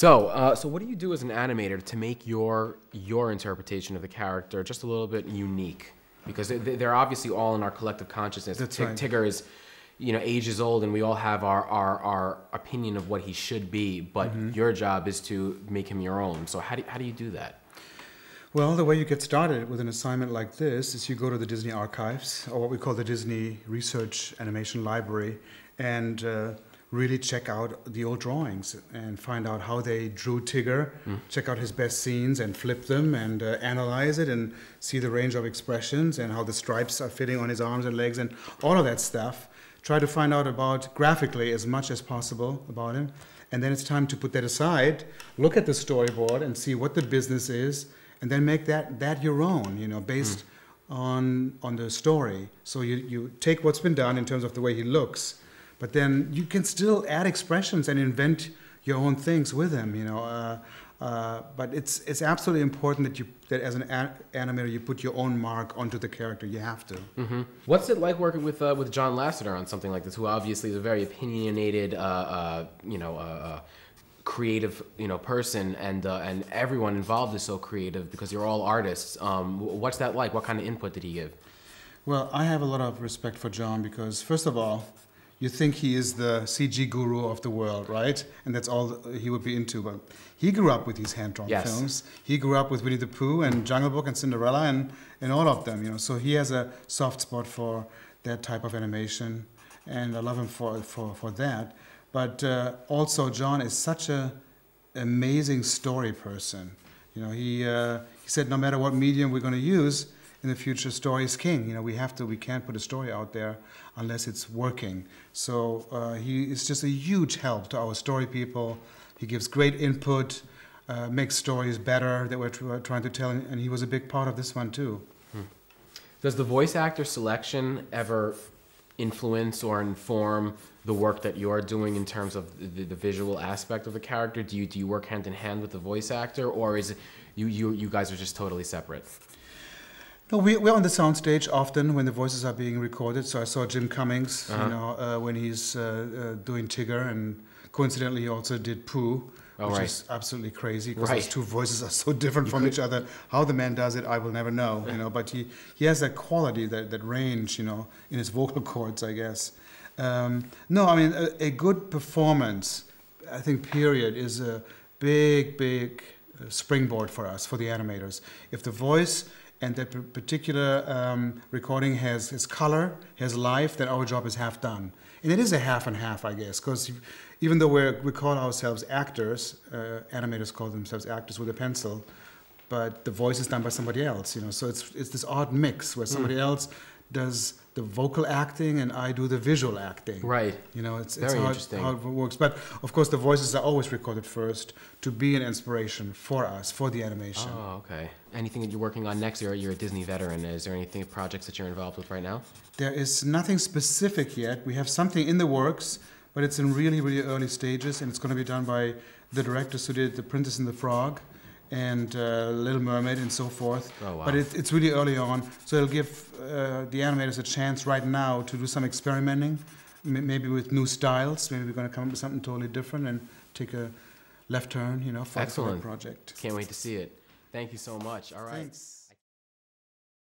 So, uh, so what do you do as an animator to make your your interpretation of the character just a little bit unique? Because they- they're obviously all in our collective consciousness. That's Tig- right. Tigger is, you know, ages old, and we all have our, our, our opinion of what he should be. But Mm-hmm. your job is to make him your own. So how do how do you do that? Well, the way you get started with an assignment like this is you go to the Disney archives, or what we call the Disney Research Animation Library, and uh, really check out the old drawings and find out how they drew Tigger, check out his best scenes and flip them and uh, analyze it and see the range of expressions and how the stripes are fitting on his arms and legs and all of that stuff. Try to find out about graphically as much as possible about him. And then it's time to put that aside, look at the storyboard and see what the business is, and then make that, that your own, you know, based on, on the story. So you, you take what's been done in terms of the way he looks, but then you can still add expressions and invent your own things with them, you know. Uh, uh, but it's, it's absolutely important that you that as an a- animator you put your own mark onto the character. You have to. hmm What's it like working with uh, with John Lasseter on something like this, who obviously is a very opinionated, uh, uh, you know, uh, uh, creative, you know, person, and uh, and everyone involved is so creative because you're all artists. Um, what's that like? What kind of input did he give? Well, I have a lot of respect for John because, first of all, you think he is the CG guru of the world, right? And that's all he would be into. But he grew up with these hand-drawn Yes. films. He grew up with Winnie the Pooh and Jungle Book and Cinderella and, and all of them, you know. So he has a soft spot for that type of animation, and I love him for, for, for that. But uh, also, John is such a amazing story person. You know, he, uh, he said no matter what medium we're going to use in the future, story is king. You know, we have to, we can't put a story out there unless it's working. So uh, he is just a huge help to our story people. He gives great input, uh, makes stories better that we're tr- trying to tell, and he was a big part of this one too. Does the voice actor selection ever influence or inform the work that you're doing in terms of the, the visual aspect of the character? Do you do you work hand in hand with the voice actor, or is it you you you guys are just totally separate? No, we, we're on the soundstage often when the voices are being recorded. So I saw Jim Cummings, Uh-huh. you know, uh, when he's uh, uh, doing Tigger, and coincidentally he also did Pooh, Oh, which right. is absolutely crazy because Right. those two voices are so different from each other. How the man does it, I will never know, you know. But he, he has that quality, that, that range, you know, in his vocal cords, I guess. Um, no, I mean, a, a good performance, I think, period, is a big, big uh, springboard for us, for the animators. If the voice and that particular um, recording has, has color, has life, then our job is half done. And it is a half and half, I guess, because even though we're, we call ourselves actors, uh, animators call themselves actors with a pencil, but the voice is done by somebody else, you know. So it's, it's this odd mix where somebody else does the vocal acting and I do the visual acting. Right. You know, it's, it's Very how, it, interesting. how it works. But of course, the voices are always recorded first to be an inspiration for us, for the animation. Oh, okay. Anything that you're working on next? You're, you're a Disney veteran. Is there anything projects that you're involved with right now? There is nothing specific yet. We have something in the works, but it's in really, really early stages, and it's going to be done by the directors who did The Princess and the Frog and uh, Little Mermaid and so forth. Oh, wow. But it, it's really early on, so it'll give uh, the animators a chance right now to do some experimenting, m- maybe with new styles. Maybe we're going to come up with something totally different and take a left turn, you know, for, Excellent. that project. Can't wait to see it. Thank you so much. All right. Thanks.